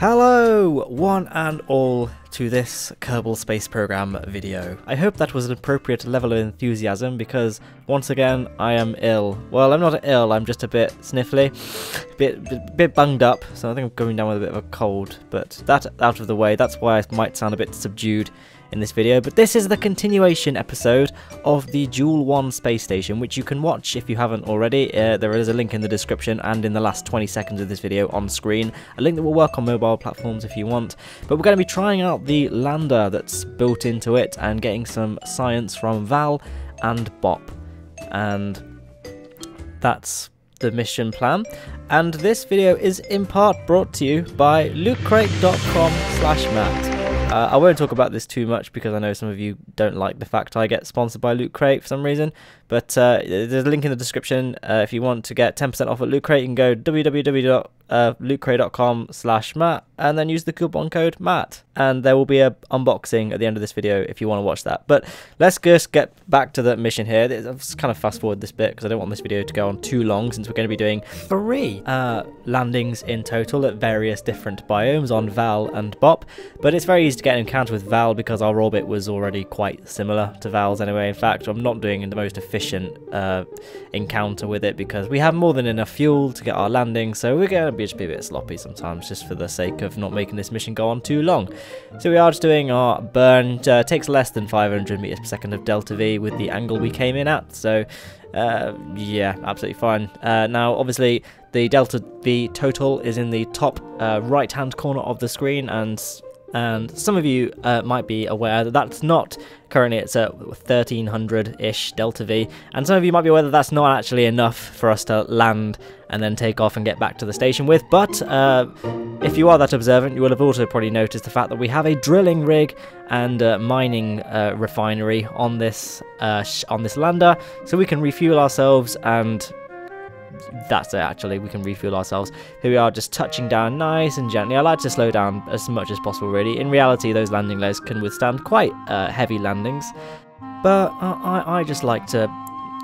Hello, one and all, to this Kerbal Space Program video. I hope that was an appropriate level of enthusiasm because, once again, I am ill. Well, I'm not ill, I'm just a bit sniffly, a bit, bit, bit bunged up, so I think I'm going down with a bit of a cold. But that out of the way, that's why I might sound a bit subdued in this video, but this is the continuation episode of the Jool 1 space station, which you can watch if you haven't already. Uh, there is a link in the description and in the last 20 seconds of this video on screen, a link that will work on mobile platforms if you want. But we're going to be trying out the lander that's built into it and getting some science from Vall and Bop. And that's the mission plan. And this video is in part brought to you by lootcrate.com slash Matt. Uh, I won't talk about this too much because I know some of you don't like the fact I get sponsored by Loot Crate for some reason. But uh, there's a link in the description uh, if you want to get 10% off at Loot Crate. You can go www.lootcrate.com slash Matt and then use the coupon code Matt. And there will be a unboxing at the end of this video if you want to watch that. But let's just get back to the mission here. Just kind of fast forward this bit because I don't want this video to go on too long since we're going to be doing three uh, landings in total at various different biomes on Vall and Bop. But it's very easy to get an encounter with Vall because our orbit was already quite similar to Vall's anyway. In fact, I'm not doing the most efficient uh, encounter with it because we have more than enough fuel to get our landing. So we're going to be just be a bit sloppy sometimes just for the sake of not making this mission go on too long. So we are just doing our burn. Uh, takes less than 500 meters per second of delta V with the angle we came in at. So uh, yeah, absolutely fine. Uh, now, obviously, the delta V total is in the top uh, right hand corner of the screen, and and some of you uh, might be aware that that's not currently it's at 1300-ish delta V. And some of you might be aware that that's not actually enough for us to land and then take off and get back to the station with. But uh, if you are that observant you will have also probably noticed the fact that we have a drilling rig and uh, mining uh, refinery on this uh, on this lander. So we can refuel ourselves and that's it actually. We can refuel ourselves. Here we are just touching down nice and gently. I like to slow down as much as possible really. In reality those landing legs can withstand quite uh, heavy landings. But I, I just like to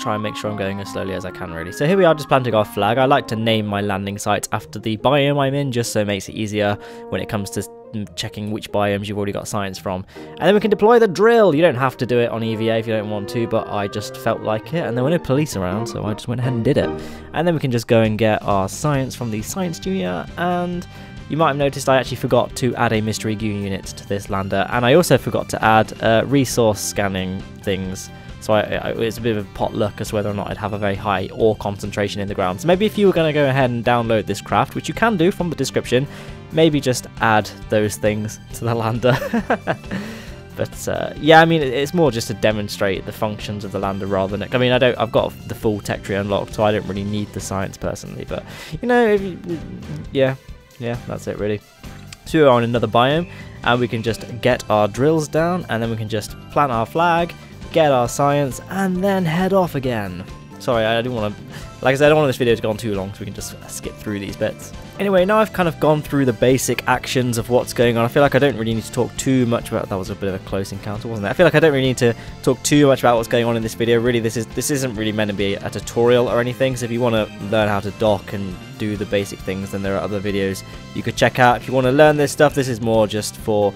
try and make sure I'm going as slowly as I can really. So here we are just planting our flag. I like to name my landing sites after the biome I'm in just so it makes it easier when it comes to checking which biomes you've already got science from. And then we can deploy the drill. You don't have to do it on EVA if you don't want to, but I just felt like it. And there were no police around, so I just went ahead and did it. And then we can just go and get our science from the Science Junior. And you might have noticed I actually forgot to add a mystery goo unit to this lander. And I also forgot to add uh, resource scanning things. So I, I, it's a bit of a potluck as to whether or not I'd have a very high ore concentration in the ground. So maybe if you were going to go ahead and download this craft, which you can do from the description, maybe just add those things to the lander. but uh, yeah, I mean, it's more just to demonstrate the functions of the lander rather than. I mean, I don't. I've got the full tech tree unlocked, so I don't really need the science personally. But you know, you, yeah, yeah, that's it really. So we're on another biome, and we can just get our drills down, and then we can just plant our flag, get our science, and then head off again. Sorry, I didn't want to... Like I said, I don't want this video to go on too long, so we can just skip through these bits. Anyway, now I've kind of gone through the basic actions of what's going on. I feel like I don't really need to talk too much about... That was a bit of a close encounter, wasn't it? I feel like I don't really need to talk too much about what's going on in this video. Really, this is this isn't really meant to be a tutorial or anything, so if you want to learn how to dock and do the basic things, then there are other videos you could check out. If you want to learn this stuff, this is more just for...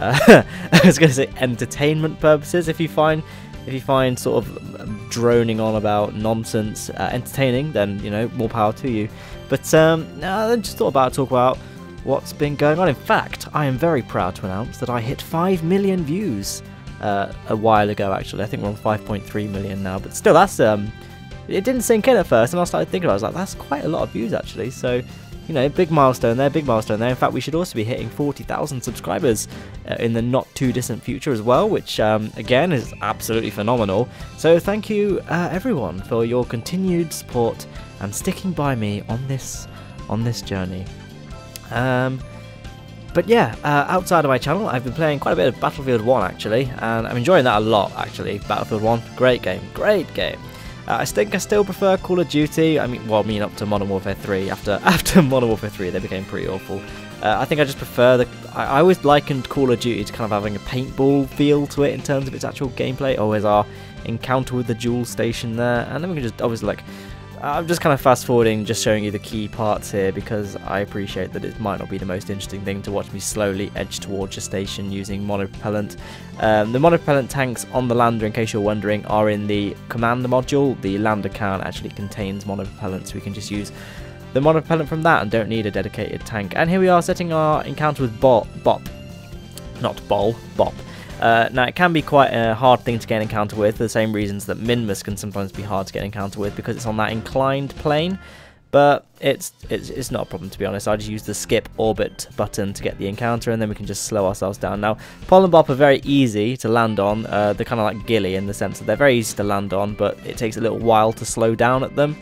Uh, I was going to say entertainment purposes. If you find if you find sort of droning on about nonsense uh, entertaining, then you know more power to you. But um, I just thought about talk about what's been going on. In fact, I am very proud to announce that I hit five million views uh, a while ago. Actually, I think we're on 5.3 million now. But still, that's um, it didn't sink in at first, and I started thinking, I was like, that's quite a lot of views actually. So you know, big milestone there, big milestone there. In fact, we should also be hitting 40,000 subscribers uh, in the not too distant future as well, which um, again is absolutely phenomenal. So thank you uh, everyone for your continued support and sticking by me on this on this journey. Um, but yeah, uh, outside of my channel, I've been playing quite a bit of Battlefield 1 actually, and I'm enjoying that a lot actually. Battlefield 1, great game, great game. Uh, I think I still prefer Call of Duty. I mean, well, I mean up to Modern Warfare 3. After after Modern Warfare 3, they became pretty awful. Uh, I think I just prefer the. I, I, always likened Call of Duty to kind of having a paintball feel to it in terms of its actual gameplay. Always our encounter with the Jool station there, and then we can just always like. I'm just kind of fast forwarding, just showing you the key parts here because I appreciate that it might not be the most interesting thing to watch me slowly edge towards your station using monopropellant. Um, the monopropellant tanks on the lander, in case you're wondering, are in the commander module. The lander can actually contains monopropellant, so we can just use the monopropellant from that and don't need a dedicated tank. And here we are setting our encounter with Bop. Bop. Not Bol, Bop. Uh, now, it can be quite a hard thing to get an encounter with, for the same reasons that Minmus can sometimes be hard to get an encounter with, because it's on that inclined plane. But it's, it's it's not a problem to be honest. I just use the skip orbit button to get the encounter, and then we can just slow ourselves down. Now, Pol and Bop are very easy to land on. Uh, they're kind of like Gilly in the sense that they're very easy to land on, but it takes a little while to slow down at them.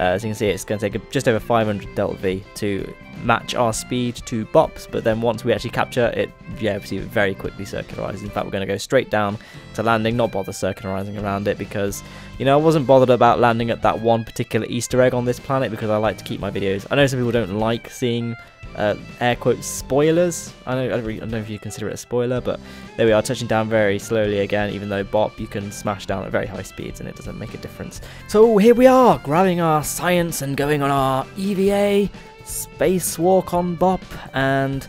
Uh, as you can see, it's going to take just over 500 delta V to match our speed to Bop's, but then once we actually capture it, yeah, obviously it very quickly circularizes. In fact, we're going to go straight down to landing, not bother circularizing around it because, you know, I wasn't bothered about landing at that one particular Easter egg on this planet because I like to keep my videos. I know some people don't like seeing uh, air quotes spoilers. I, know, I don't, really, I don't know if you consider it a spoiler, but there we are, touching down very slowly again, even though Bop you can smash down at very high speeds and it doesn't make a difference. So here we are, grabbing our science and going on our EVA spacewalk on Bop, and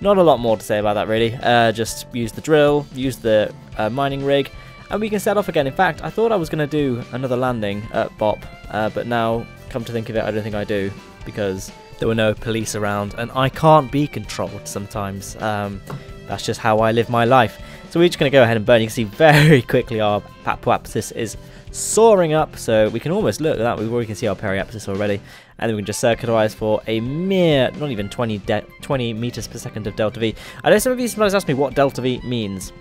not a lot more to say about that really. Uh, just use the drill, use the uh, mining rig, and we can set off again. In fact, I thought I was going to do another landing at Bop, uh, but now, come to think of it, I don't think I do, because there were no police around, and I can't be controlled sometimes. Um, that's just how I live my life. So we're just going to go ahead and burn. You can see very quickly our apoapsis is soaring up, so we can almost look at that. We already can see our periapsis already, and then we can just circularize for a mere, not even 20, 20 meters per second of delta V. I know some of you sometimes ask me what delta V means.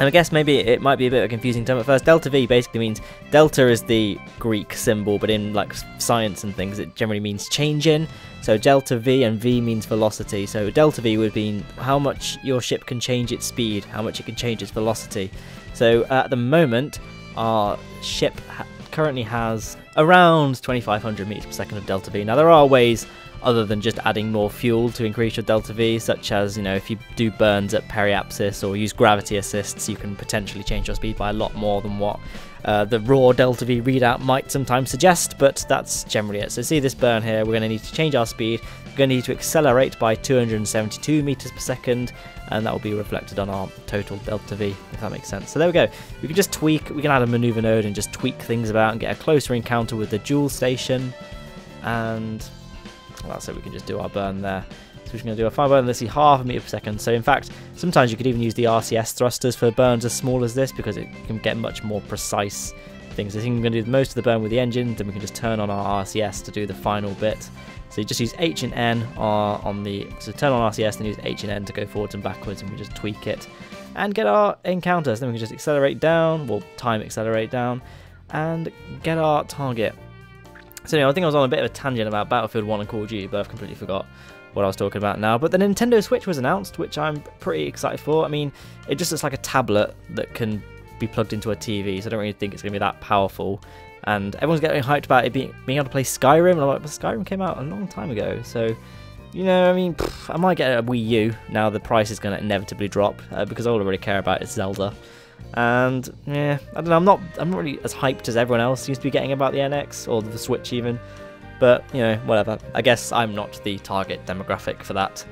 And I guess maybe it might be a bit of a confusing term at first. Delta V basically means delta is the Greek symbol, but in like science and things, it generally means change in. So delta V and V means velocity. So delta V would mean how much your ship can change its speed, how much it can change its velocity. So at the moment, our ship ha currently has around 2500 meters per second of delta V. Now there are ways other than just adding more fuel to increase your delta V, such as, you know, if you do burns at periapsis or use gravity assists, you can potentially change your speed by a lot more than what uh, the raw delta V readout might sometimes suggest, but that's generally it. So see this burn here, we're going to need to change our speed, we're going to need to accelerate by 272 meters per second, and that will be reflected on our total delta V, if that makes sense. So there we go. We can just tweak, we can add a maneuver node and just tweak things about and get a closer encounter with the Jool station, and that's it, we can just do our burn there. So we're just going to do a fire burn, let's see, half a meter per second. So in fact, sometimes you could even use the RCS thrusters for burns as small as this because it can get much more precise things. I think I'm going to do most of the burn with the engine, then we can just turn on our RCS to do the final bit. So you just use H and N on the, so turn on RCS, then use H and N to go forwards and backwards, and we just tweak it and get our encounters. Then we can just accelerate down, well, time accelerate down, and get our target. So anyway, I think I was on a bit of a tangent about Battlefield 1 and Call of Duty, but I've completely forgot what I was talking about now. But the Nintendo Switch was announced, which I'm pretty excited for. I mean, it just looks like a tablet that can be plugged into a TV, so I don't really think it's going to be that powerful. And everyone's getting hyped about it being, being able to play Skyrim, and I'm like, well, Skyrim came out a long time ago, so... You know, I mean, pff, I might get a Wii U now the price is going to inevitably drop, uh, because all I really care about is Zelda. And yeah, I don't know. I'm not. I'm not really as hyped as everyone else seems to be getting about the NX or the Switch even. But you know, whatever. I guess I'm not the target demographic for that.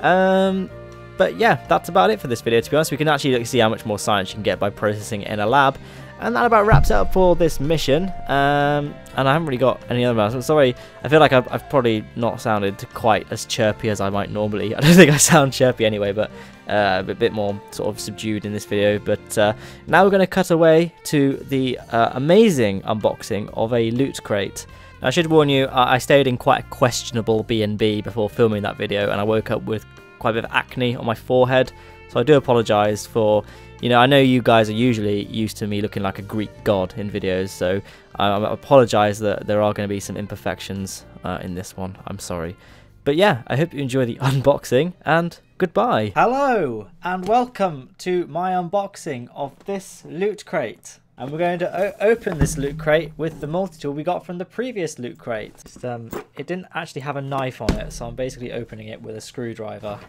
Um, but yeah, that's about it for this video. To be honest, we can actually see how much more science you can get by processing in a lab. And that about wraps it up for this mission. Um, and I haven't really got any other I'm sorry, I feel like I've, I've, probably not sounded quite as chirpy as I might normally. I don't think I sound chirpy anyway, but uh, a bit more sort of subdued in this video. But uh, now we're going to cut away to the uh, amazing unboxing of a loot crate. Now, I should warn you, I stayed in quite a questionable B&B before filming that video, and I woke up with quite a bit of acne on my forehead. So I do apologise for you know, I know you guys are usually used to me looking like a Greek god in videos, so I, I apologise that there are going to be some imperfections uh, in this one. I'm sorry. But yeah, I hope you enjoy the unboxing, and goodbye. Hello, and welcome to my unboxing of this loot crate. And we're going to open this loot crate with the multi-tool we got from the previous loot crate. Just, um, it didn't actually have a knife on it, so I'm basically opening it with a screwdriver.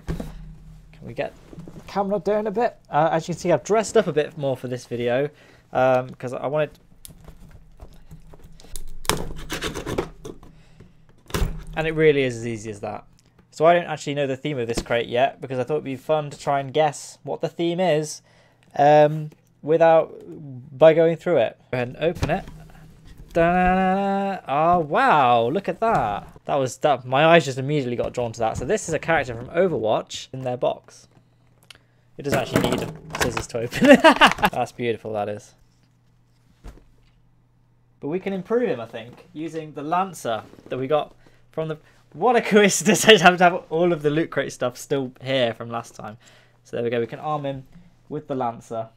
Can we get camera down a bit. Uh, as you can see, I've dressed up a bit more for this video because um, I wanted. And it really is as easy as that. So I don't actually know the theme of this crate yet because I thought it'd be fun to try and guess what the theme is um, without by going through it. Go ahead and open it. Da-da-da-da. Oh wow! Look at that. That was that. My eyes just immediately got drawn to that. So this is a character from Overwatch in their box. It doesn't actually need scissors to open it. That's beautiful. That is. But we can improve him, I think, using the Lancer that we got from the what a coincidence I have to have all of the loot crate stuff still here from last time. So there we go, we can arm him with the Lancer.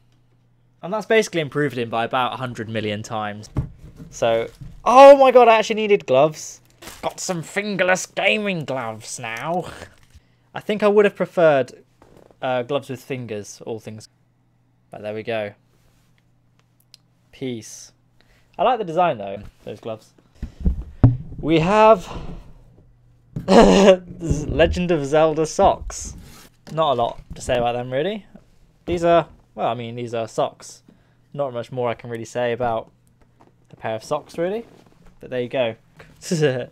And that's basically improved him by about 100 million times. So, oh my god, I actually needed gloves. Got some fingerless gaming gloves now. I think I would have preferred uh, gloves with fingers, all things. But there we go. Peace. I like the design though, those gloves. We have Legend of Zelda socks. Not a lot to say about them really. These are, well, I mean, these are socks. Not much more I can really say about a pair of socks really. But there you go.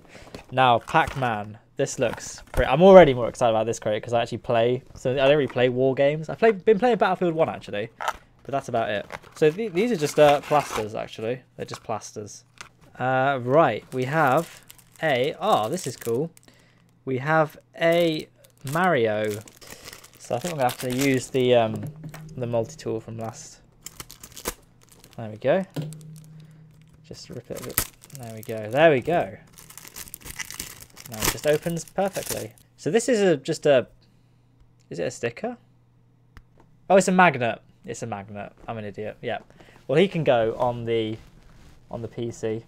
now, Pac-Man. This looks pretty... I'm already more excited about this crate because I actually play... So I don't really play war games. I've played, been playing Battlefield 1 actually. But that's about it. So th these are just uh, plasters actually. They're just plasters. Uh, right, we have a... Oh, this is cool we have a Mario. So I think I'm going to have to use the, um, the multi-tool from last. There we go. Just rip it a bit. There we go. There we go. Now it just opens perfectly. So this is a just a... Is it a sticker? Oh, it's a magnet. It's a magnet. I'm an idiot. Yeah. Well, he can go on the on the PC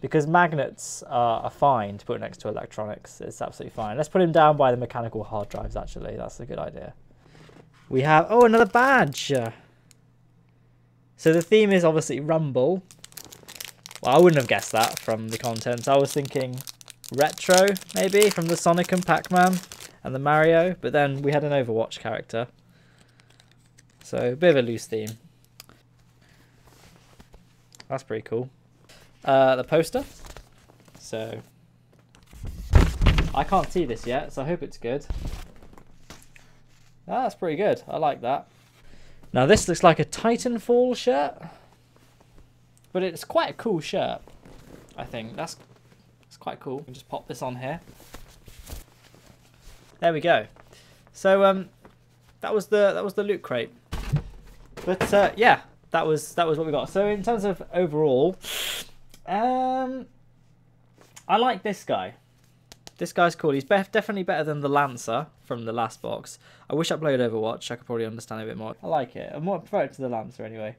because magnets are, are fine to put next to electronics. It's absolutely fine. Let's put him down by the mechanical hard drives, actually. That's a good idea. We have... Oh, another badge! So the theme is obviously Rumble. Well, I wouldn't have guessed that from the contents. I was thinking retro, maybe, from the Sonic and Pac-Man and the Mario. But then we had an Overwatch character. So, a bit of a loose theme. That's pretty cool uh, the poster. So I can't see this yet, so I hope it's good. Ah, that's pretty good. I like that. Now this looks like a Titanfall shirt, but it's quite a cool shirt. I think that's quite cool. can just pop this on here. There we go. So um, that was the that was the loot crate. But uh, yeah, that was that was what we got. So in terms of overall, um, I like this guy. This guy's cool. He's be definitely better than the Lancer from the last box. I wish I played Overwatch. I could probably understand a bit more. I like it. I'm more prefer it to the Lancer anyway.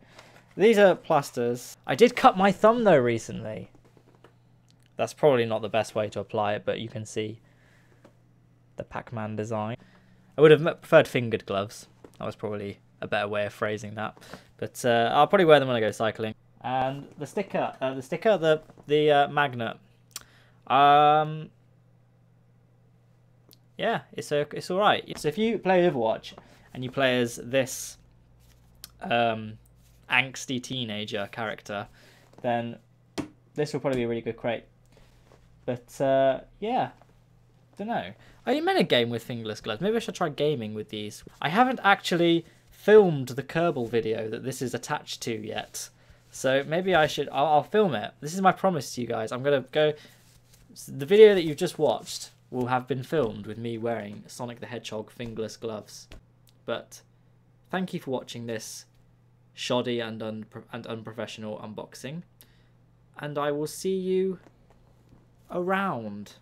These are plasters. I did cut my thumb though recently. That's probably not the best way to apply it, but you can see the Pac-Man design. I would have preferred fingered gloves. That was probably a better way of phrasing that. But uh, I'll probably wear them when I go cycling and the sticker, uh, the sticker, the the uh, magnet. Um, yeah, it's a, it's all right. So if you play Overwatch and you play as this um, angsty teenager character, then this will probably be a really good crate. But uh, yeah, don't know. I meant a game with fingerless gloves. Maybe I should try gaming with these. I haven't actually filmed the Kerbal video that this is attached to yet. So maybe I should, I'll, I'll film it. This is my promise to you guys. I'm going to go, the video that you've just watched will have been filmed with me wearing Sonic the Hedgehog fingerless gloves. But thank you for watching this shoddy and, un and unprofessional unboxing. And I will see you around.